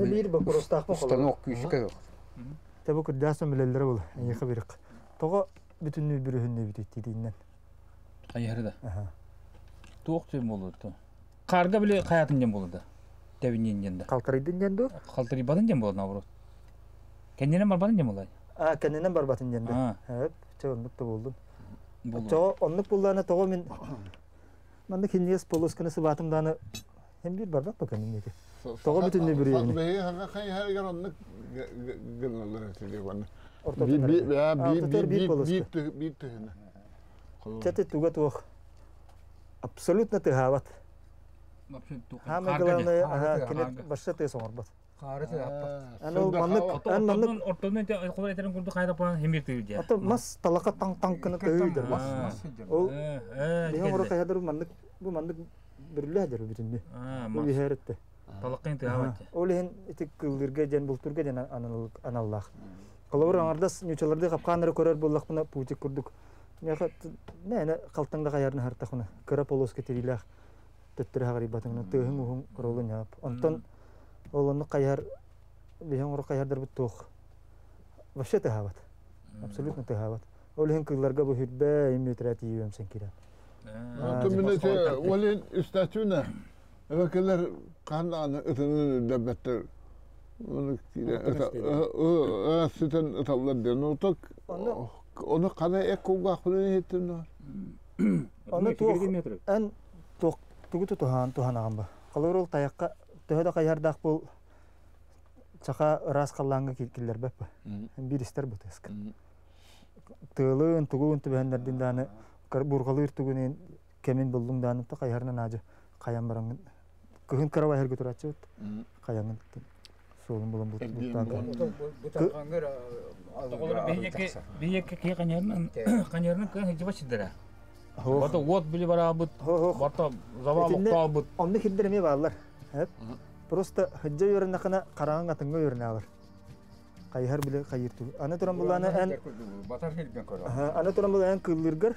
Аны бир бу простахмы Станок күйшіке жоқ. Табу кырдасын билелер бул. Яха бирик. Тога бүтүннү бир хүннү битти дейинен. Кайярда. Аха. Туок жем болду то. Карга биле каятын жем болду. Девинен женде. Калтырыйдын денду. Калтыры бадын жем болду наоборот. Кенденен бар бадын жем болду. А, кененен бар батын денду. А. Хеп, чогондук да болдун. Болду. Тога оннук булланы тога мен Манда кинес полосканы сыбатым даны hem bir bardak bakalım neydi. Toga bütünlüğü bir yani. Beyi hanga kay her garanlık gılnalar etili bana. Orta Bir bir tünel. ya Altı bir ter bir bir bir poloska. bir tüh bir tühüne. Чате туга тух. Абсолютно тыгават. Вообще тук. Хама главное, Харга, ага, харга. кенет башка ты соңорбат. Қарысы аппақ. Аны ул маннык, ан маннык, Ортодон те кулай терен курду кайда пан хемир тыгы. ата мас талака таң таң кына тыгыйдыр. Мас, Мас, А. мас хеджер. Ол Э, э. Беген ора каядыр маннык, бу маннык бирле хадыр бүтүндү. А, Бу мас. бихаретте. Талаккын тыгават. Ол ен итик кылдырга жан бултурга жан аналык аналлах. Колор аңардас нючаларды капканыры көрөр боллак мына путик курдук. Мяха нәне калтаңда каярны хартахына. Кыра полоска терилах. Төттөр хагыри батыңна тыгын ухун ролун яп. Онтон олону каяр беген ора каярдар бут тух. Вообще тыгават. Абсолютно тыгават. Ол ен кылларга бу хүрбә иммитрати юм сен Kana ek kuga kulun ettin. Аны тух ан тух тугу тухан тухан агамба. Калыр ол таякка төһөдө каярдак бул чака рас калланга килкиллер беппа. Бир истер бу теск. Тылын тугун түбәндердин даны бургалыр тугунен кемин булдуң даны та каярна нажы каян баран кыгын карава хер götürәчү каян солун булам бул Бұтаққанғыр Бейеке бейеке ке канярнын Те. канярнын кын хеджи бачыдыра. Хо Бата вот били бара бут. Бата завалы Этинде- табыт. онны хиддереме баллар. Просто хыджа йөрнә кына караң атыңга йөрнә алар. Кайһар биле тугу. Аны туран буланы ан Батар хелбен көрі. Аха, аны туран бұл ан кыллыргар.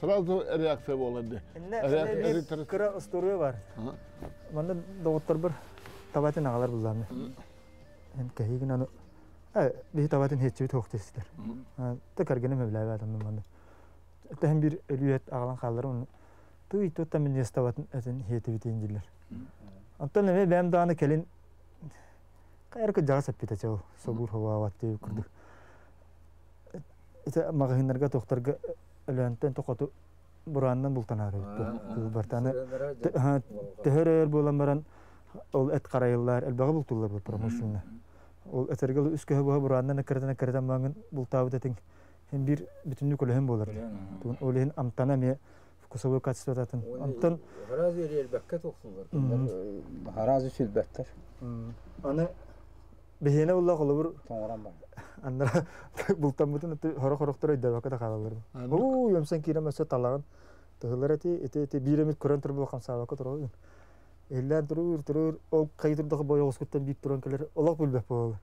Sırası reaksiyon oladı. Инне Эрек- инне эрек бир тарас- кыра история бар. Манда доктор бир табатын агалар булганды. Эн кайгын аны би табатын хечи токтестер. А та ба адамды манда. Тәһәм бир ölüет агалан халлар уну. Туй тотта мен ястабатын этен хети битен дилер. Антон эме бәм даны келин кайрка жага. Собур өлөнтен токоту бураннан бултанары битти. Кыз бартаны төһөрөр болан баран ол эт карайыллар элбага бултуллар бу промоушенна. Ол этергел үскө бу бураннан кертен кертен маңын бултабы детин ölühem болар. Тун олен амтана ме вкусовой качество бәттер. аны бехене улла холобур Тоңран бар. андара бултан бутун хоро хорохтор өйдө баката калалар. Оо юмсан кире мәсә талаган. Тыгылар эти эти эти биремит көрөн тур булган сабака турган. Элләр турур турур ол кайдырдагы боягыз күттен бит турган келер. Олак бүлбәп бол.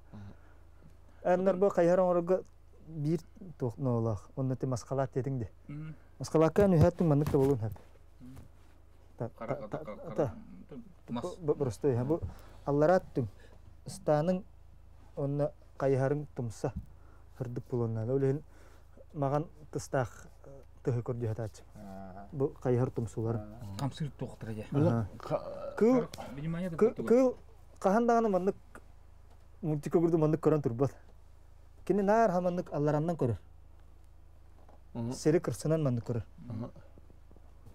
Әннәр бу кайһаран орга бир тохно олак. Онны те маскалат дедиң де. Маскалакка нүһәттең маннык та булун хәп. Та Просто я бу аллараттым. Станың онна кайһарың тумса хырдык булонна. Олен маган тыстах тыһы көрдү хатач. Бу кайһар тумсулар. Камсыр тоқтыра. Ага. Кыл кыл кахандаганы маннык мультик көрдү маннык көрөн турбат. Кини нар хаманнык аллараннан көрөр. Сери кырсынан маннык көрөр.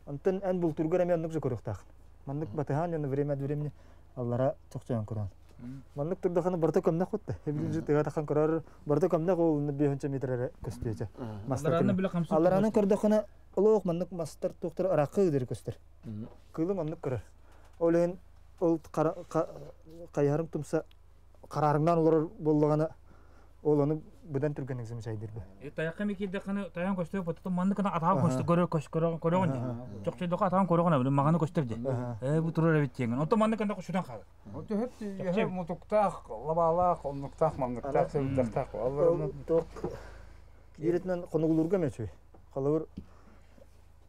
Антын эн бул тургар эме аннык же көрөк так. Маннык батахан яны время от времени аллара чокчан көрөн. Маннык турдаханы барта көмнак хотта. Хебилинже тега тахан көрөр. Барта көмнак ол 500 метр көстөчө. Алларанны биле камсыр. Алларанын көрдөхүнө олох маннык мастар туктар аракы дер көстер кылы маннык кырар олен ол кара- ка- каярың тумса карарыңнан олар боллагана ол аны будан түрген экзем чайдырды Э таяққа мекенде қаны таян көстө потто манны кана атаан көстө көрө көс көрө көрөгөн де. Жок чөйдө атаан көрөгөн абы маганы көстөрдү. Э бу турар бит теңген. Ото манны кана кошудан калды. Оты хеп яһа мутуктах, лабалах, оннуктах, мамнуктах, севдахтах. Алларны ток иретнен конугулурга мечүй халавыр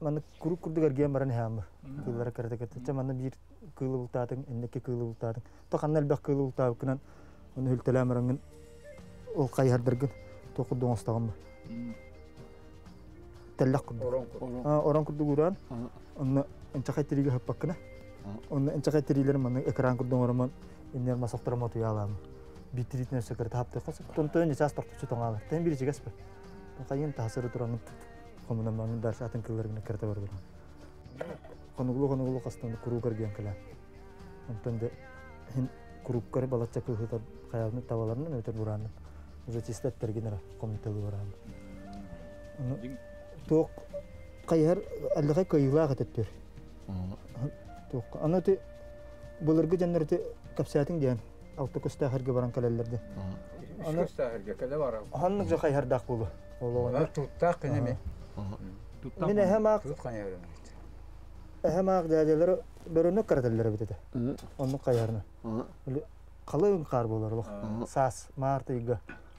маны курук курдугар гем баран хам кыллара карата ката маны бир кылы бултатын иннеке кылы бултатын то каннал бак кылы бултап кынан уну ол кайхардыргын току доңостагым теллак курду а орон курду гуран. Онна энчакай тириге хаппаккына онна энчакай тирилер маны экран курду оромон иннер масоктор моту ялам битритне секрет хапты кос тонтон час тортучу тоңалар тен бир жигаспы кайын тасыры туран комуна маңын дарс атын кылларына керте бар бир конуглу конуглу кастан куру керген кала онтон де хин куруккар балача кылхыта хаялны табаларны өтөр бураны уже барам ну ток кайар аллахай кайыла гатеттер ток аны те булыргы жаннарты капсатың диян алты көстә хәргә баран калалларда Аны стахырга кәле бара. ханны жа кайһардак булу олоғана Аны туттак кенеме. мен әһәм Тут кanya. әһәм ак дәделәр бөрөнө картелләр битә онны кайарны калын кар булар сас март ига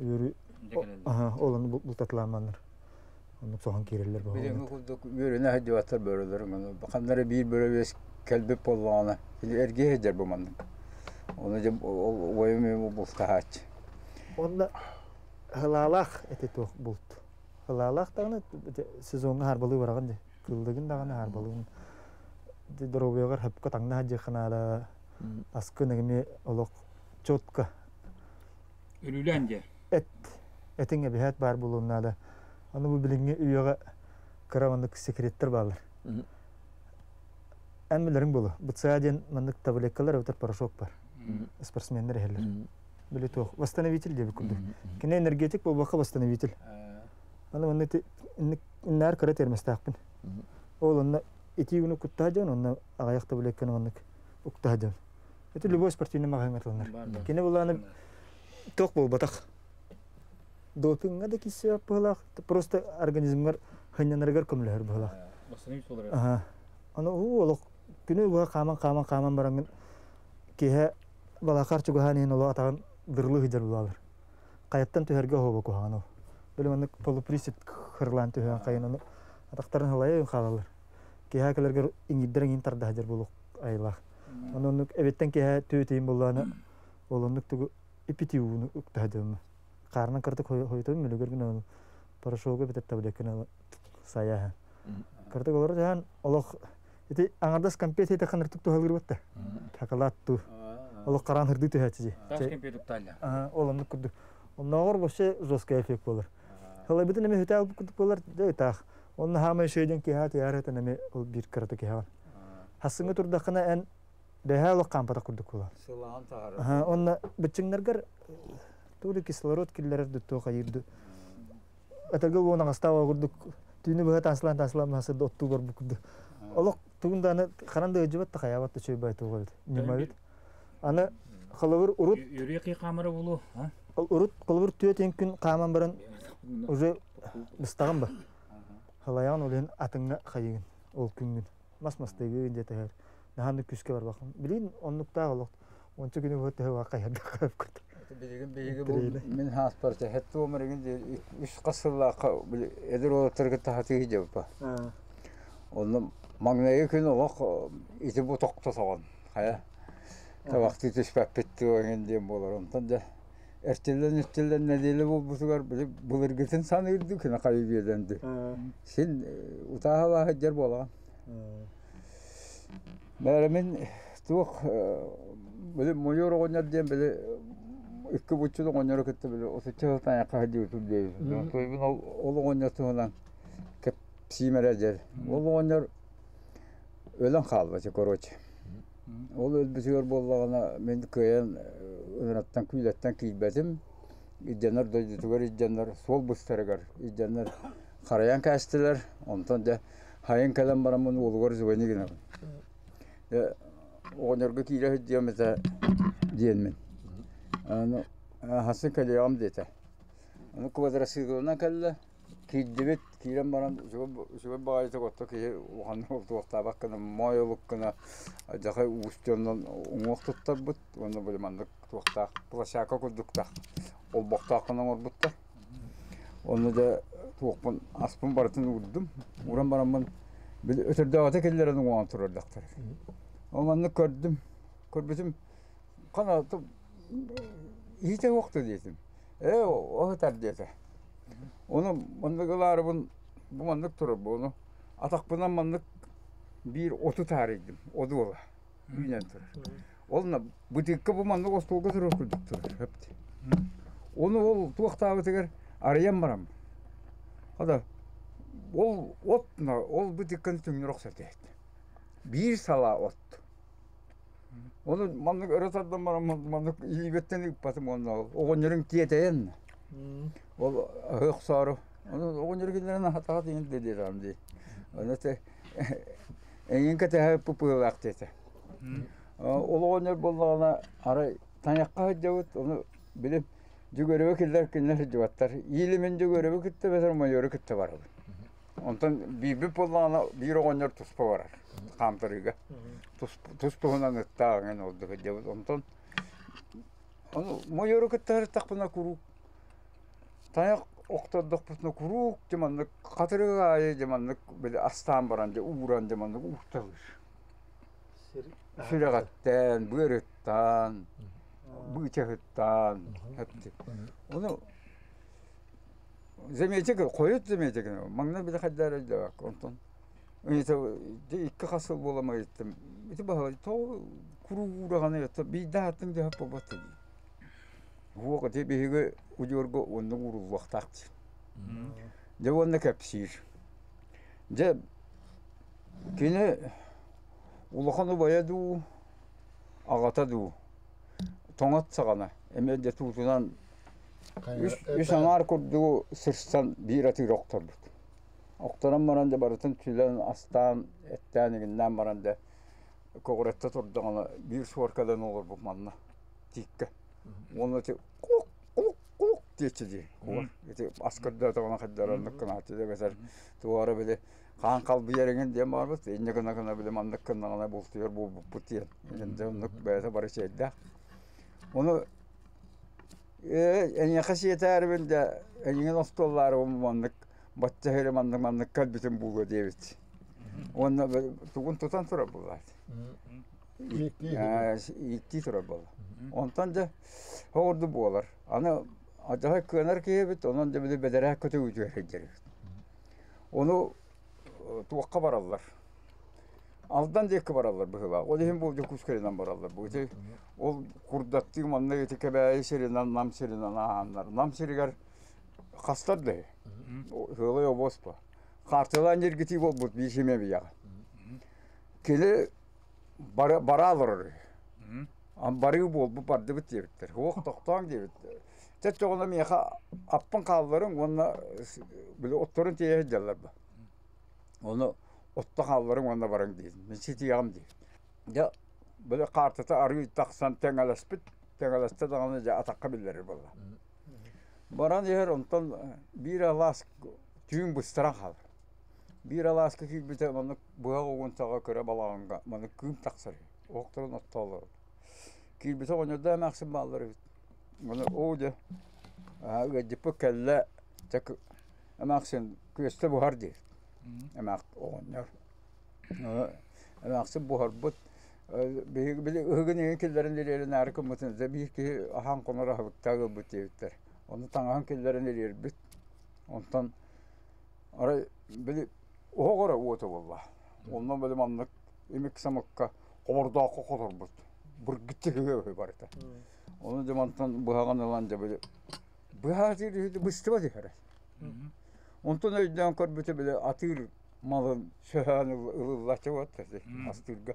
картал. Фпат конец бөреләр нохтора һәм маннарда. Юри Ага, ол аны бул татламаннар. Аны сохан киреллер бу. Bizim kulduk yürüne hadi vatar böyleler. Bakanlara bir böyle bir kelbi pollağına. Erge heder bu mandık. Onu da o oyumu bu tahaç. Онда хылалах эте тох булт. Хылалах тагына сезонга харбалы бараган ди. Кылдыгын дагына харбалыгын. Ди дробегар хапка таңна хаҗы ханала. Аскы негме олок чотка. Ölülence. Эт этиңе бихат бар булуна Аны бу билинге үйөгө каравандык секреттер балар. Әммелерин булу. Бу цаден мандык таблеткалар өтөр порошок бар. Спортсмендер хеллер. Биле тох. Восстановитель деп күндү. Кине энергетик бу бака восстановитель. Аны онны ти иннар кара терместакпын. Ол онна ити уну куттажан онна агаякта билеккен онны уктажан. Это любой спортивный магазин атылнар. Кине буланы ток бол батак. Допингга да кисе апылак. Просто организмгар хыннанаргар көмлөр. Басынып солар. Ага. Аны у олок күнү буга каман каман каман барангын киһе балакар чугаһанин оло атаган дырлы хыжар булалар. Каяттан төһәргә хобо куханы. Белем аны полуприсет хырлан төһән кайын аны атактарын хылай халалар. Киһе келерге иңиддерен интарда хыжар булук айлах. Аны аны эбеттен киһе төтейин булланы. Олондук тугу ипитиуну уктадым. Карнан кырдык хойтой мөлөгөргөн аны порошогы битеп таблекен сая. Кырдык олар жаан олох Ити аңардас компет ете ханыртык тухалгыр батта. Такалатту. Олох каран хырды. Ага, оламны күрдү. Онногор боше жесткий эффект болар. Хала битен эме хөтә алып күрдүк болар. Дэй тах. Онны хама шөйден ки хат яр хатан эме ол бир кырды ки хат. Хасыңы турда кына эн кампата күрдүк taharı. Ага, онна тули кислород килләр дутто кайырды. Атарга гона гастава күрдүк. Түнү бэхэ таслан таслан хасы дотту бар бу күрдү. Олох тугунда аны каранда өҗүбәт та хаябат та чөй бай тугыл. Нимабит. Аны халавыр урут Юрий камера булу. Ha? Ол урут кылбыр төт күн каман баран уже быстаган ба. Халаян олен атыңна хайыгын ол күнгүн. Мас мастайгы инде тәһәр. Наханды күскә бар бакын. Билин оннукта олок. Ончы күнү хөтә ва каярда кап күт. Bilgin bilgi bu min has parça hatta ömrün de üç qasırla edir o tırgı tahtı hicab ba. Onu magnayı gün olaq iti bu tokta soğan. Haya. Ta vakti tüspep bitti o indi bolar ondan da эртелен эртелен неделе болбутугар былыргытын санырды кына кайбиеденди сен утаага хаджар болаган бәрімен туох біле буччуду оңар кетти біле осуча таяка хаджи утурдей тойбун ол оңар туынан кеп симере жер ол оңар өлен калбачы короче ол өлбүсүгөр боллагана мен кыян ынаттан күйлеттен кийбетим иджанар дойдутугар иджанар сол бустарыгар иджанар караян кәстилер онтон же хайын кэлен барамын улугар зуэнигина оонорго кире хыджиямыта диенмен аны хасын калиягам дете аны квадрасыгына кэлле кийдибит кирен баран шуга багайта котто ки уханны олтуактабаккына мойлуккына жакай устеннон уңуок туттарбыт оны булмандык туактаак площадка курдуктак ол боктаакынан орбутта оны да туокпун аспын барытын урдум уран барамын өтөрдөөгата келлерин уган турардактар оманны көрдүм көрбүтүм кана э охтар дете Onu mandıklar bun bu mandık turu bunu. Atak buna mandık bir otu tarihdim. Odu ola. Yünen turur. Olna bu dikka bu mandık ostolga turur kurduk turur. Hepti. Onu ol tuaktağı teger arayan baram. Hada ol otna ol bu dikkan tüngür oksat mandık öğretardan baram mandık iyi betten ipatım onu. Oğun yürün tiyeteyen. ол ықсары оған жүргендерін хатаға дейін деді рамди оны те эңин кете пупылак дете ол оған жүр болғана арай таңякка жабыт оны билим жүгөрөбө киллер кинер жабаттар ийилимен жүгөрөбө китте бесер майору китте бар онтон бийбип болғана бир оған жүр туспа барар камтырыга туспугунан ыттааган олдуга жабыт онтон. Майору китте такпына курук таяк октоддок бутуна курук жаманнык катырыга айы жаманнык били астан баран же ууран жаманнык уктагыр сүрегаттан бырыттан бычагыттан оны земечек коет земечек маңна биле хаддары жабак онтон. To kuru uğrağına yatta bir daha attım diye hep babatı. huoka te bihiga ujurgo wanda uru waqtaqti je wanda kapsir je kine улаханы баяду агатаду тоңат сагана эме же туутунан үш анар курду сырстан бирати рокторбут октаран баранда барытын түлен астан эттәнигиннән баранда когоретта турдагана бир суоркадан олор бу манна тикке оны те кук кук кук дечиди эти аскарда тагана хаддараннык кына те бесер туара биле хан кал бу ереген дем барбыз инне кына кына биле мандык кына гана бултуер бу бу тиен энде онук бәсе бар şeyde onu en yakasiyetler bende en yeni dostlar o mandık batça bular. Ondan da hordu bular. Ana acayip kınar ki bit onun da bir de bedere kötü ucu gelir. Onu tuakka barallar. Aldan deki barallar bu hıva. O dehin bu kus kereden barallar bu. Ol kurdattığı manna geti kebe serinden nam serinden but bir şeyme bir ya. Kele bara bara alır. Am barı bol bu bardı bit diyetler. Hıva toktan diyet. Tet çoğuna miha appın kalların ona böyle ottorun diye hediyeler bu. Onu отта халларың онда бараң дейін мен сети ягам дейін я бөле картата арый таксан теңелеспит теңелесте даганы жа атакка биллери болла баран ер онтон бир алас түйүн бустаран хал бир аласка маны огон тага көрө балаганга маны күм таксыр окторун оттолор ки бите онда максим баллары маны биһиги били ыгын еген киллерин илерин ары кыммытын да бир ки ахан оны таңахан киллерин илербит онтон ара били оогора уото болла онно били маннык имик öyle kor büte böyle atır malın şöhane ılılaşça var taşı astırga.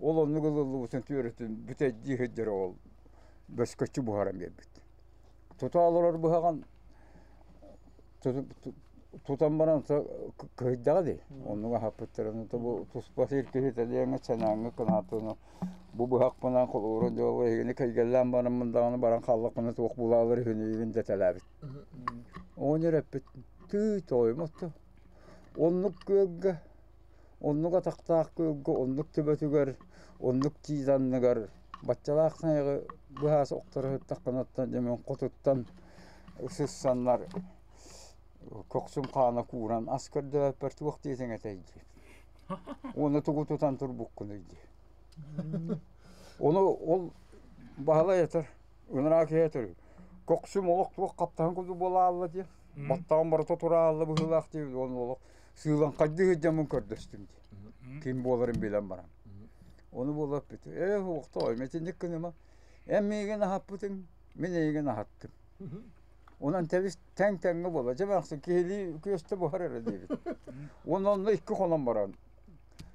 Ol onu ılılı bütün türetin büte dihedere ol. Başkaçı buharam yebit. Tutan bana kıydağı değil. Onu hapıttırını da bu tuspasir kihiteliğine çenağını kınatını bu bu hak bana kolurun yolu egini kaygellan bana mındağını baran kallık bana tuğuk bulaları hünüyün de telabit. Onu repit tüy toymuttu. Onluk gögge, onluk ataktaq gögge, onluk waqti yetenge tayji. Onu tugu tutan tur bukkunu Onu ол бағала етер, өнірак етер. Көксім олық туық қаптан күлді бола алды де. Баттаған бары тұра алды бұғылақ дейді. Оны олық сыйлан қайды жамын көрдістім де. Кем боларын барам. Onu bulak bitti. E hukukta oymetin dikkin ama. Emmi yine haputin, mine yine hattım. Ondan tevis ten tenge bolacak. Baksa kehli köste buhar ele değil. Ondan da iki kolan baran.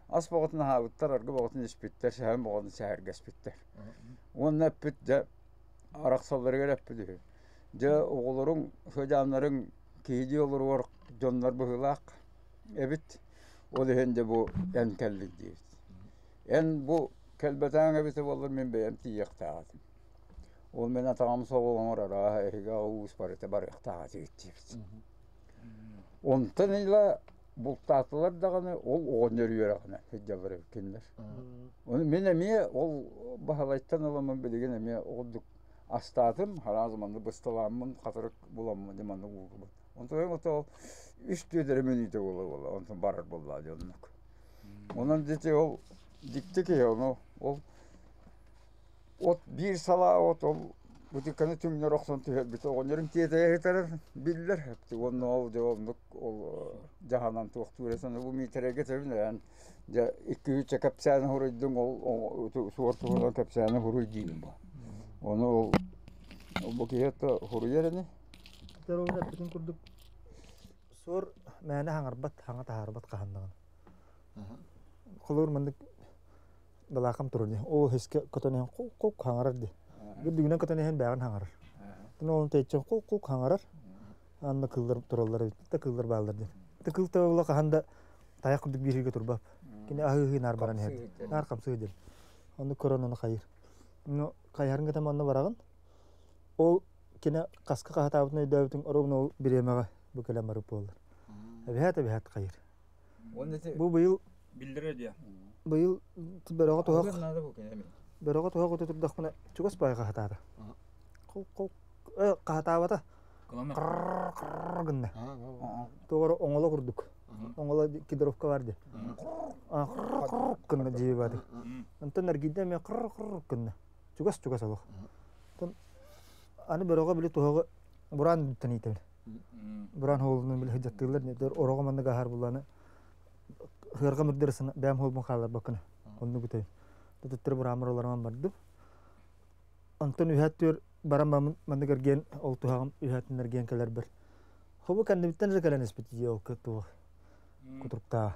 As bağıtına havuttar, argı bağıtına ispitter, şehem bağıtına şehir gespitter. Onunla öpüt de araksalları gel öpüt de. De oğulların, hocamların kehli olur var, canlar bıhılak. Evet, o da bu enkelli değil. Ән бұл кәлбәтәң әбіті болыр мен бәйім тиек тағатым. Ол мен атағам ара, әйге ауыз бар еті бар тағат дейбіт. Онтан ила бултатылар даганы ол оон өрүөр акына хеджалар кенлер. Оны мен эме ол бахалайттан аламын билеген эме олдук астатым харазыманды бысталамын катырык буламын деманды уурбут. Онтон ото үч төдөрө мен үйдө бола онтон барар болла жоннук. Онан диктеке оны ол от бир сала от ол Бутиканы түңнөр оксон түһөр бит оғонерин тиете этер биллер хепти онно ол жаһанан туак туресан бу митереге тебин ан жа хуруйдун ол суор бу оны ол бу киетта хуруйерени Теровна бүтүн курдук. Сор мәне хаңарбат, хаңа тахарбат мандык далакам турди. Ол хеске котоне кул кул хаңарар ди. Бир дүгүнөн котоне хен бяган хаңарар. Ол течен кул кул хаңарар. Анда кылдыр тураллар. Та кылдыр балдар ди. Та кыл тавла каханда таяк курдук бирге турбап. Кине ахы нар баран хед. Нар камсы дил. Анда коронаны хайыр. Ну бараган. Ол кине каска кахатабытын өйдөбүтүн оробуна биремеге бүкелем барып кайыр. Бу быйыл Билдире дия. Быйыл берого тоок берого тоок өтө турдак мына чугас бай кахатады. Кол кол э кахатабата Кыланы. гынна. Тогор оңоло курдук. Оңоло кидровка барды. А гынна жии бады. Антон эргиде ме гынна. Чугас чугас алох. Тон аны берого биле тоого буран танитен. Буран холунун биле орого гахар буланы. Хырга мөддерсен бәм холбун халар бакына. Онну бутay. Төттөр бурамыр оларман барды. Антон үһәттер барам манда герген ол туһагым үһәттен эрген келер бер. Хобу канды биттен жекелен испити ол кыту кутурукта.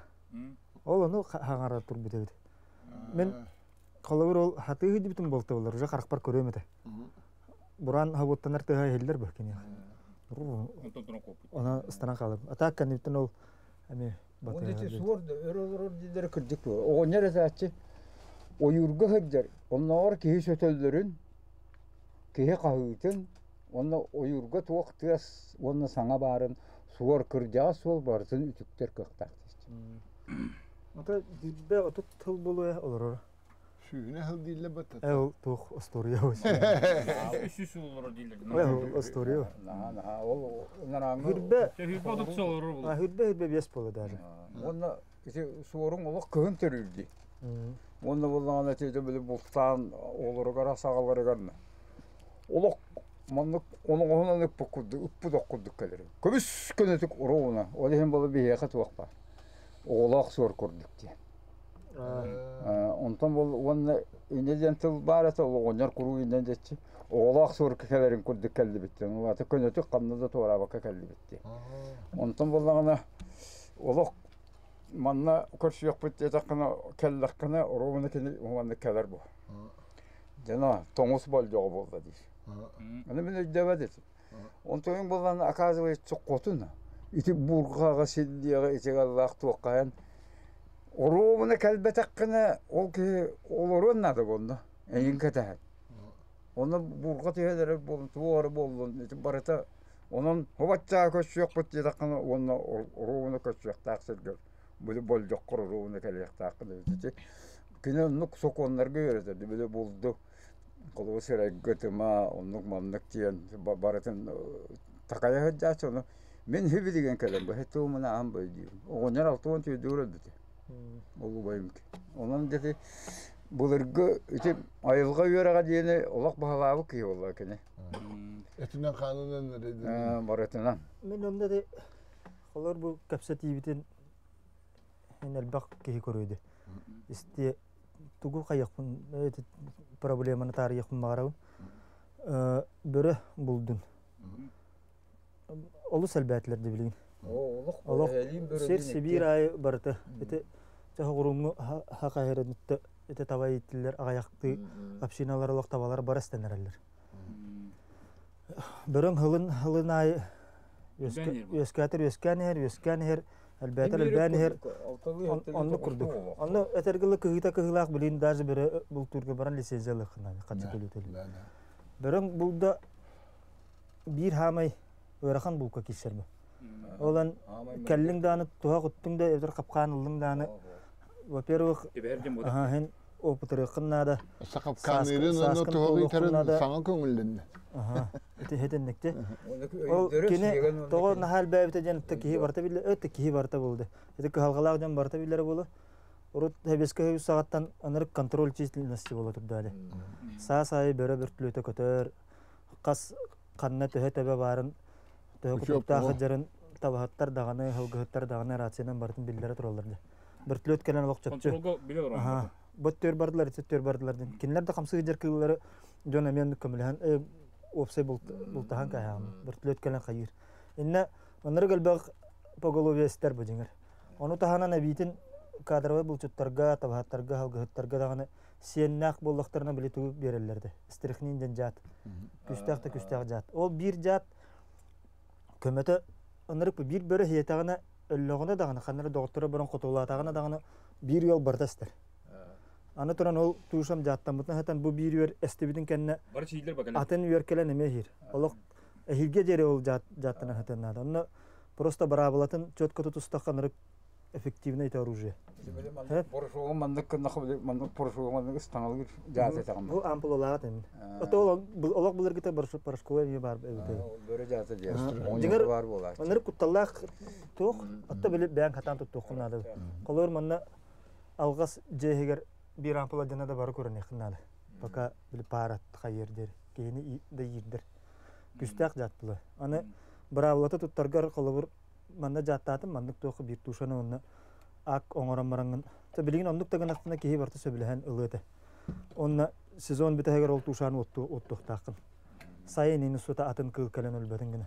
Ол ону хаңара тур бутay. Мен Колобур ол хаты хыды битин болты болар, уже карак бар көрөм эте. Буран хабуттанар тыга хелдер бөкене. Она стана калып. Эми Оны те суор өрөлөр дилер кырдык. О нересе ачы. Оюрга хыджар. Оннор ки сөтөлдөрүн кие кахытын онна оюрга туак тыас онна саңа барын суор кыржа сол барсын үтүктер кыктак. Ата дибе отут тыл болуя олорор. Suyuna hıl dille batat. Ол нараңы. Хүрбе, Техник продукциялары бул. а хүрбе хүрбе бес болу даже. Онна ise суорун олок кыгын төрүлдү. Онда боллағана тейді білі бұлттан олары қара. Онтон бол онна инеден тыл бар ата ол онжар куру инден детчи. Оолак сор келерин курдук келди битти. Улаты көнөтүк камнада туара бака келди битти. Онтон боллагана олок манна жатакына келлаккына уруна кени уанна келер бу. Жана тоңус бол жого болду дейт. Аны мен өйдөбөт эти. Онтойын болған оказывается қотына. Ити бурғаға селдияға итеге Аллах Оруына кәлбетаққына ол ке ол орын нады болны. Әйін. Оны бурға тегелері болын, туары ити барыта. Götüma onluk mamlık diyen barıtın takaya hıccaç onu. Men hübi diyen kelem bu. Heti o mana am böyle diyor. O onlar altı on bayım ki. Onun dedi bulurgu iti ayılga yöraga diyeni olak bahalabı ki ollar kene. Etinen kanunun ne dedi? Barıtından. Мен онда де олар бу капса тибитин ен элбак кеһи көрөйдү. Исте тугу кайыкпын эти проблеманы тарыйыкпын магарабын. Бөрө булдун. Олу сәлбәтләрде билген. Олох сер Сибир ай барыты. Эти жаһа гурумну хакайрынытты. Эти табай иттилер агаяқты общиналар олох табалар барастанерлер. Бөрөң хылын хылын ай Өскәтер өскәнер, өскәнер, әлбәтер әлбәнер. Онны курдук. Онны этергиле кыгыта кыгылак билин даже бире бул турга баран лицензиялык кына качы көлүтел. Бөрөң булда бир хамай ырахан булка кишерме. Олан келлиң даны туга куттуң да даны. Во-первых, ага хен опытырыкыннада. Сақап камерин оны тоғы итәрін саңа көңілден. Хетеннекте. Ол того нахал барта биле, өтө кихи барта билер болу. Урут сагаттан анырык контроль болу турдали. Са сай бөрө бир түлөтө көтөр. Кас канна төһө төбө барын. Кутта хаджарын табахаттар даганы, хылгыттар даганы рациянан бартын келен биле Ага. Бот төр бардылар, төр бардылар. Опсай келен. Инна. Стрихнин жан жат. Жат. Ол бир жат көмөтө онор бир бөрө хиетагына өллөгөнө даганы ханары доктора борон котулатагына даганы бир жол бардастыр. Аны туран ол туушам жаттан бутна хатан бу бир юер эстебидин кенне атын юер келен эме хир. Олок эхилге жере ол жат жаттан хатан нада. Просто бара булатын чөткө тутустакан рык эффективно это оружие. Бу. Ото булар бар не бар эбите. Бар атта биле бән хатан. Колор манна алгас бир ампула жана да бар. Пока парат да йирдер. Күстәк жаттылы. Аны бравлата туттаргар колобур манда жаттатын мандык тоху бир тушаны онны ак оңорон барангын. Та билген ондук тагын актына кеһи барты сөбүлһән ылыты. Онна сезон битегер ол тушаны отту оттуктакын. Сайын ини сута атын кыл кален өлбөтүн генә.